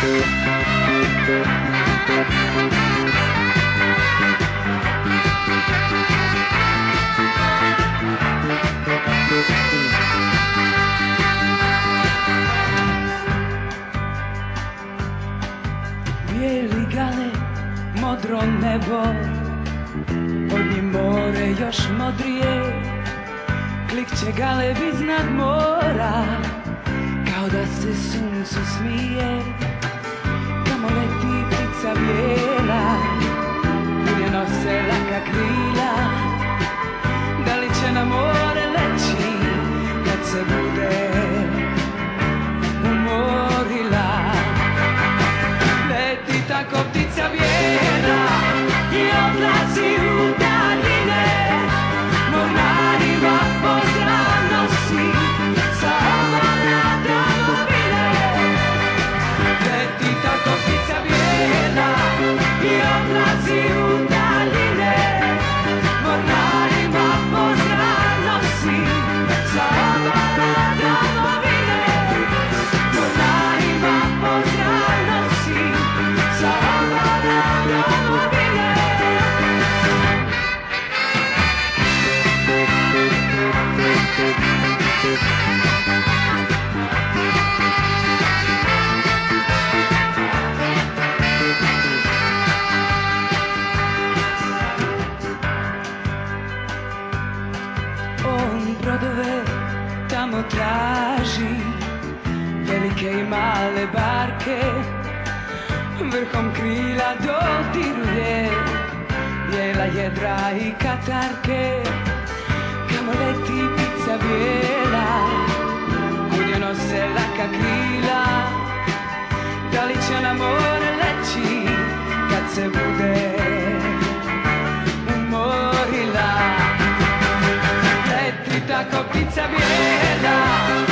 Bijeli gale, modro nebo Od nje more još modrije. Klikće gale iznad mora Kao da se suncu smije Leti tako ptica bijela I odlazi u daljine Mornarima pozdrav nosi Sa obala domovine Leti tako ptica brodove tamo traži Velike i male barke. Vrhom krila dodiruje Bijela jedra i katarke esa.